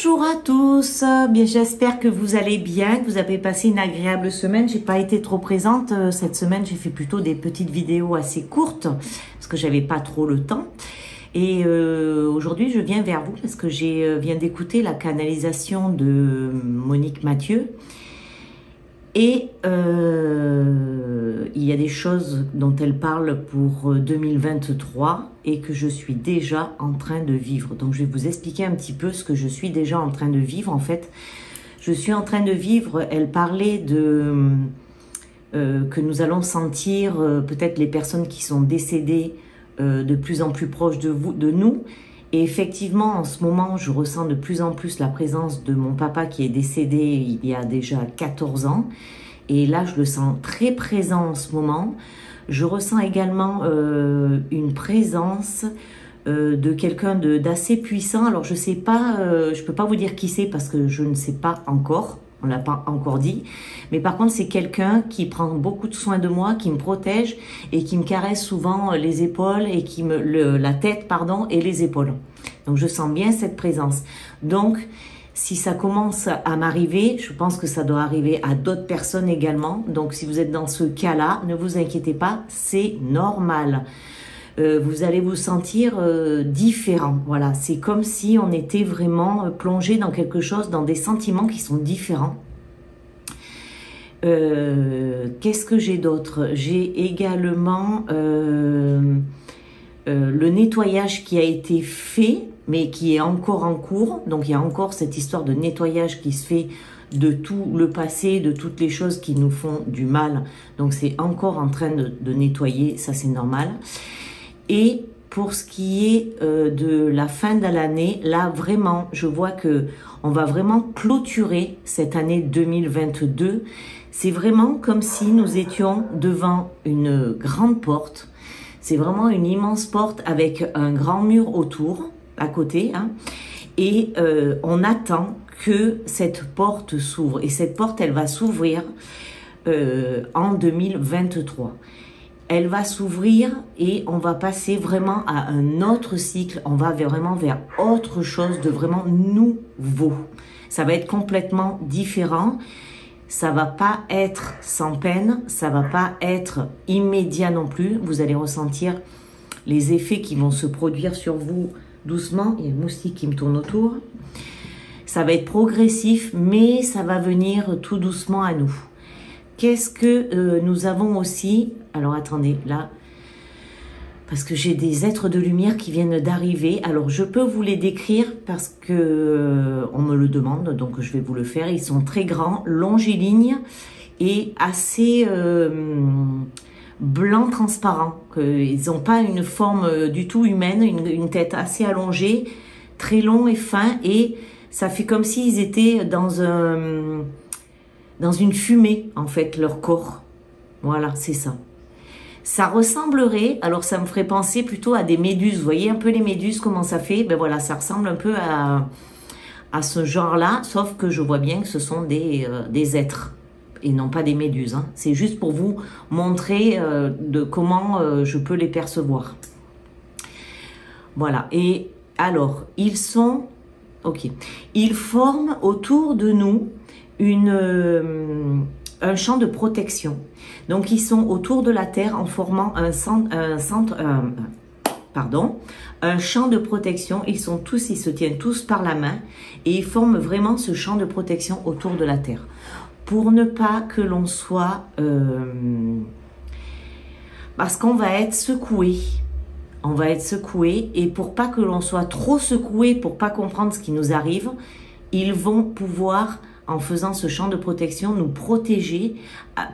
Bonjour à tous, bien j'espère que vous allez bien, que vous avez passé une agréable semaine. J'ai pas été trop présente euh, cette semaine, j'ai fait plutôt des petites vidéos assez courtes parce que j'avais pas trop le temps. Et euh, aujourd'hui, je viens vers vous parce que j'ai euh, viens d'écouter la canalisation de Monique Mathieu et euh, il y a des choses dont elle parle pour 2023 euh, et que je suis déjà en train de vivre. Donc je vais vous expliquer un petit peu ce que je suis déjà en train de vivre. En fait, je suis en train de vivre, elle parlait de... Euh, que nous allons sentir peut-être les personnes qui sont décédées de plus en plus proches de, nous effectivement, en ce moment, je ressens de plus en plus la présence de mon papa qui est décédé il y a déjà 14 ans. Et là, je le sens très présent en ce moment. Je ressens également euh, une présence euh, de quelqu'un d'assez puissant. Alors, je sais pas, euh, je peux pas vous dire qui c'est parce que je ne sais pas encore on l'a pas encore dit. Mais par contre, c'est quelqu'un qui prend beaucoup de soin de moi, qui me protège et qui me caresse souvent les épaules et qui me le, la tête, pardon, et les épaules. Donc je sens bien cette présence. Donc si ça commence à m'arriver, je pense que ça doit arriver à d'autres personnes également. Donc si vous êtes dans ce cas-là, ne vous inquiétez pas, c'est normal. Euh, vous allez vous sentir euh, différent. Voilà, c'est comme si on était vraiment euh, plongé dans quelque chose, dans des sentiments qui sont différents. Qu'est-ce que j'ai d'autre? J'ai également le nettoyage qui a été fait, mais qui est encore en cours. Donc il y a encore cette histoire de nettoyage qui se fait de tout le passé, de toutes les choses qui nous font du mal. Donc c'est encore en train de, de nettoyer, ça c'est normal. Et pour ce qui est euh, de la fin de l'année, là vraiment, je vois que on va vraiment clôturer cette année 2022. C'est vraiment comme si nous étions devant une grande porte. C'est vraiment une immense porte avec un grand mur autour, à côté. Hein, et euh, on attend que cette porte s'ouvre. Et cette porte, elle va s'ouvrir euh, en 2023 elle va s'ouvrir et on va passer vraiment à un autre cycle. On va vraiment vers autre chose de vraiment nouveau. Ça va être complètement différent. Ça va pas être sans peine. Ça va pas être immédiat non plus. Vous allez ressentir les effets qui vont se produire sur vous doucement. Il y a un moustique qui me tourne autour. Ça va être progressif, mais ça va venir tout doucement à nous. Qu'est-ce que euh, nous avons aussi Alors attendez, là, parce que j'ai des êtres de lumière qui viennent d'arriver. Alors je peux vous les décrire parce que euh, on me le demande, donc je vais vous le faire. Ils sont très grands, longilignes et assez euh, blancs transparents. Ils n'ont pas une forme du tout humaine, une, tête assez allongée, très long et fin, et ça fait comme s'ils étaient dans un dans une fumée, en fait, leur corps. Voilà, c'est ça. Ça ressemblerait, alors ça me ferait penser plutôt à des méduses. Vous voyez un peu les méduses, comment ça fait? Ben voilà, ça ressemble un peu à, à ce genre-là, sauf que je vois bien que ce sont des, euh, des êtres et non pas des méduses. Hein. C'est juste pour vous montrer euh, de comment euh, je peux les percevoir. Voilà, et alors, ils sont... Ok. Ils forment autour de nous euh, un champ de protection. Donc, ils sont autour de la Terre en formant un centre, un centre pardon, un champ de protection. Ils sont tous, ils se tiennent tous par la main et ils forment vraiment ce champ de protection autour de la Terre. Pour ne pas que l'on soit... Euh, parce qu'on va être secoué. On va être secoué et pour pas que l'on soit trop secoué, pour pas comprendre ce qui nous arrive, ils vont pouvoir en faisant ce champ de protection, nous protéger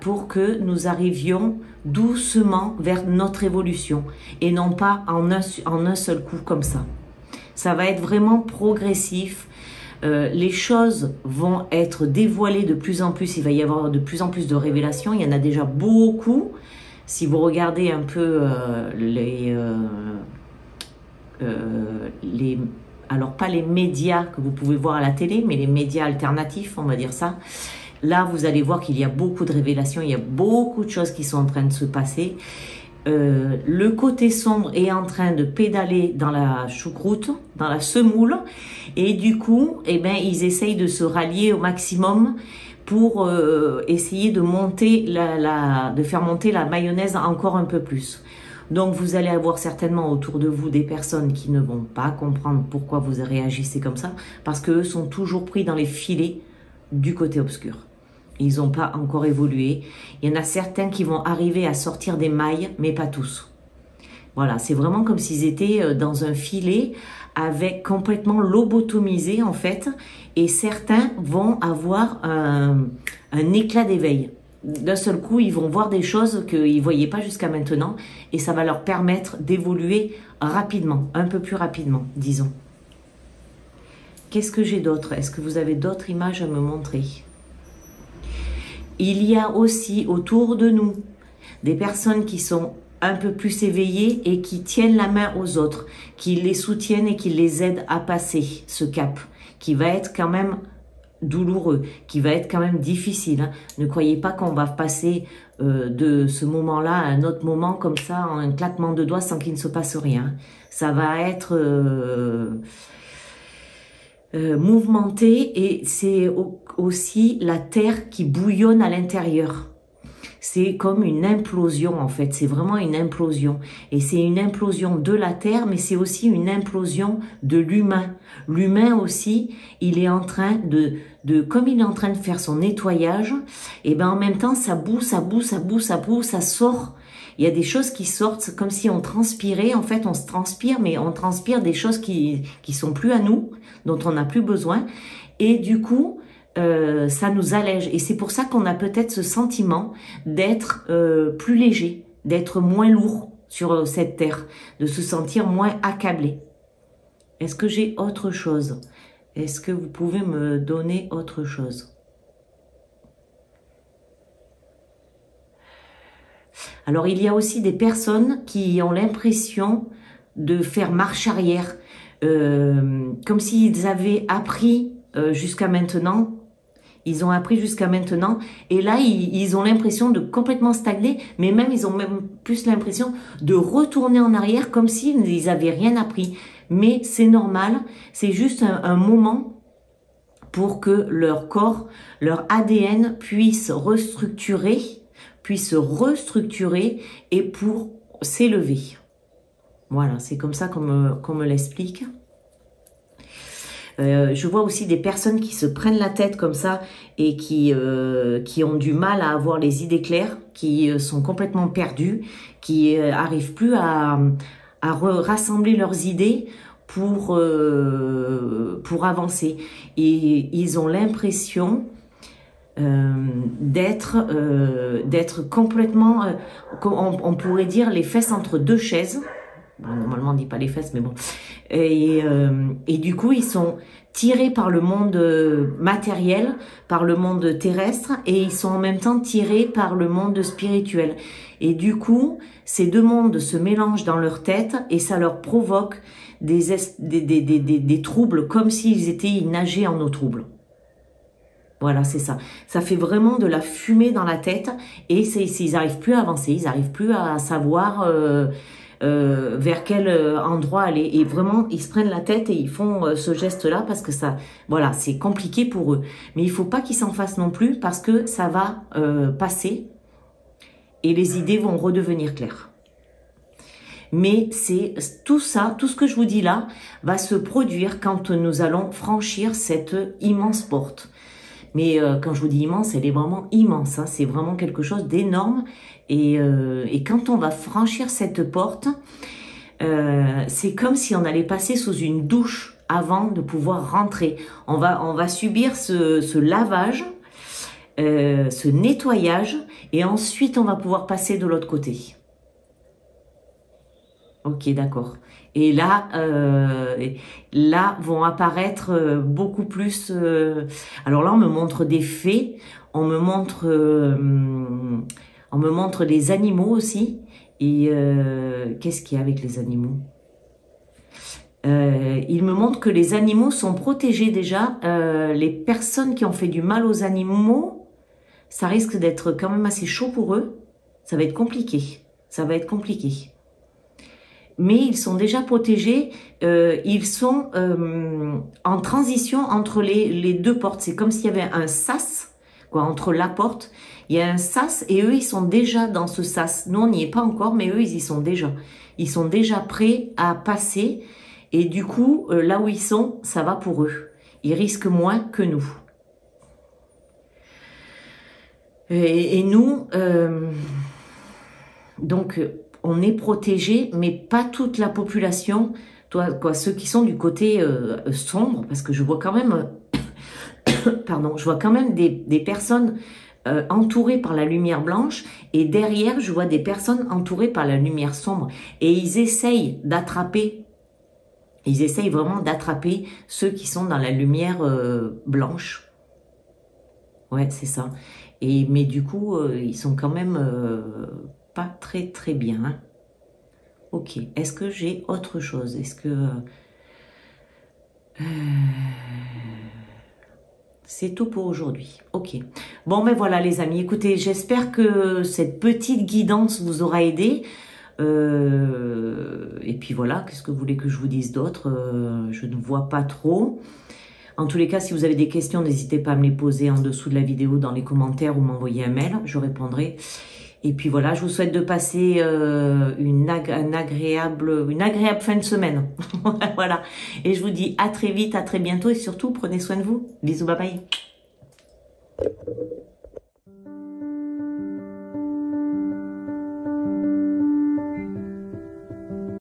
pour que nous arrivions doucement vers notre évolution et non pas en un, seul coup comme ça. Ça va être vraiment progressif. Euh, les choses vont être dévoilées de plus en plus. Il va y avoir de plus en plus de révélations. Il y en a déjà beaucoup. Si vous regardez un peu euh, les, euh, les alors pas les médias que vous pouvez voir à la télé, mais les médias alternatifs, on va dire ça. Là, vous allez voir qu'il y a beaucoup de révélations, il y a beaucoup de choses qui sont en train de se passer. euh, le côté sombre est en train de pédaler dans la choucroute, dans la semoule, et du coup, eh ben, ils essayent de se rallier au maximum pour euh, essayer de monter la, la, de faire monter la mayonnaise encore un peu plus. Donc vous allez avoir certainement autour de vous des personnes qui ne vont pas comprendre pourquoi vous réagissez comme ça, parce qu'eux sont toujours pris dans les filets du côté obscur. Ils n'ont pas encore évolué. Il y en a certains qui vont arriver à sortir des mailles, mais pas tous. Voilà, c'est vraiment comme s'ils étaient euh, dans un filet avec complètement lobotomisé en fait. Et certains vont avoir un, un éclat d'éveil. D'un seul coup, ils vont voir des choses qu'ils ne voyaient pas jusqu'à maintenant et ça va leur permettre d'évoluer rapidement, un peu plus rapidement, disons. Qu'est-ce que j'ai d'autre? Est-ce que vous avez d'autres images à me montrer? Il y a aussi autour de nous des personnes qui sont un peu plus éveillées et qui tiennent la main aux autres, qui les soutiennent et qui les aident à passer ce cap, qui va être quand même douloureux, qui va être quand même difficile. Hein. Ne croyez pas qu'on va passer euh, de ce moment-là à un autre moment comme ça, en un claquement de doigts sans qu'il ne se passe rien. Ça va être... Euh, euh, mouvementé et c'est aussi la terre qui bouillonne à l'intérieur. C'est comme une implosion en fait, c'est vraiment une implosion. Et c'est une implosion de la terre, mais c'est aussi une implosion de l'humain. L'humain aussi, il est en train de, de, comme il est en train de faire son nettoyage, et ben en même temps ça boue, ça boue, ça boue, ça boue, ça sort il y a des choses qui sortent comme si on transpirait. En fait, on se transpire, mais on transpire des choses qui qui sont plus à nous, dont on n'a plus besoin. Et du coup, euh, ça nous allège. Et c'est pour ça qu'on a peut-être ce sentiment d'être euh, plus léger, d'être moins lourd sur euh, cette terre, de se sentir moins accablé. Est-ce que j'ai autre chose? Est-ce que vous pouvez me donner autre chose? Alors il y a aussi des personnes qui ont l'impression de faire marche arrière, euh, comme s'ils avaient appris euh, jusqu'à maintenant. Ils ont appris jusqu'à maintenant et là ils, ont l'impression de complètement stagner, mais même ils ont même plus l'impression de retourner en arrière comme s'ils n'avaient rien appris. Mais c'est normal, c'est juste un moment pour que leur corps, leur ADN puisse restructurer puisse se restructurer et pour s'élever. Voilà, c'est comme ça qu'on me, l'explique. Euh, je vois aussi des personnes qui se prennent la tête comme ça et qui, euh, qui ont du mal à avoir les idées claires, qui euh, sont complètement perdues, qui n'arrivent plus à, à rassembler leurs idées pour, pour avancer. Et ils ont l'impression d'être complètement, on, pourrait dire les fesses entre deux chaises. Normalement on dit pas les fesses, mais bon. Et, et du coup ils sont tirés par le monde matériel, par le monde terrestre, et ils sont en même temps tirés par le monde spirituel. Et du coup, ces deux mondes se mélangent dans leur tête et ça leur provoque des, des, des, des, des troubles comme s'ils étaient nagés en eau trouble. Voilà, c'est ça. Ça fait vraiment de la fumée dans la tête et ils n'arrivent plus à avancer, ils n'arrivent plus à savoir euh, euh, vers quel euh, endroit aller. Et vraiment, ils se prennent la tête et ils font ce geste-là parce que ça, voilà, c'est compliqué pour eux. Mais il faut pas qu'ils s'en fassent non plus parce que ça va passer et les idées vont redevenir claires. Mais c'est tout ça, tout ce que je vous dis là, va se produire quand nous allons franchir cette immense porte. Mais euh, quand je vous dis immense, elle est vraiment immense. Hein. C'est vraiment quelque chose d'énorme. Et, euh, et, quand on va franchir cette porte, euh, c'est comme si on allait passer sous une douche avant de pouvoir rentrer. On va, on va subir ce, lavage, euh, ce nettoyage, et ensuite on va pouvoir passer de l'autre côté. Ok, d'accord. Et là, là vont apparaître beaucoup plus. Alors là, on me montre des faits, on me montre, on me montre les animaux aussi. Et qu'est-ce qu'il y a avec les animaux? Il me montre que les animaux sont protégés déjà. les personnes qui ont fait du mal aux animaux, ça risque d'être quand même assez chaud pour eux. Ça va être compliqué. Ça va être compliqué. Mais ils sont déjà protégés. Euh, ils sont euh, en transition entre les, les deux portes. C'est comme s'il y avait un sas quoi, entre la porte. Il y a un sas et eux, ils sont déjà dans ce sas. Nous, on n'y est pas encore, mais eux, ils y sont déjà. Ils sont déjà prêts à passer. Et du coup, euh, là où ils sont, ça va pour eux. Ils risquent moins que nous. Et, nous, euh, donc, on est protégé, mais pas toute la population. Toi, quoi, ceux qui sont du côté euh, sombre, parce que je vois quand même, pardon, je vois quand même des, des personnes euh, entourées par la lumière blanche et derrière, je vois des personnes entourées par la lumière sombre. Et ils essayent d'attraper, ils essayent vraiment d'attraper ceux qui sont dans la lumière euh, blanche. Ouais, c'est ça. Et mais du coup, euh, ils sont quand même pas très très bien. Hein. Ok. Est-ce que j'ai autre chose? Est-ce que c'est tout pour aujourd'hui. Ok. Bon, ben voilà les amis. Écoutez, j'espère que cette petite guidance vous aura aidé. Euh, et puis voilà, qu'est-ce que vous voulez que je vous dise d'autre? Euh, Je ne vois pas trop. En tous les cas, si vous avez des questions, n'hésitez pas à me les poser en dessous de la vidéo dans les commentaires ou m'envoyer un mail. Je répondrai. Et puis voilà, je vous souhaite de passer euh, une, agréable, une agréable fin de semaine. voilà. Et je vous dis à très vite, à très bientôt et surtout, prenez soin de vous. Bisous, bye bye.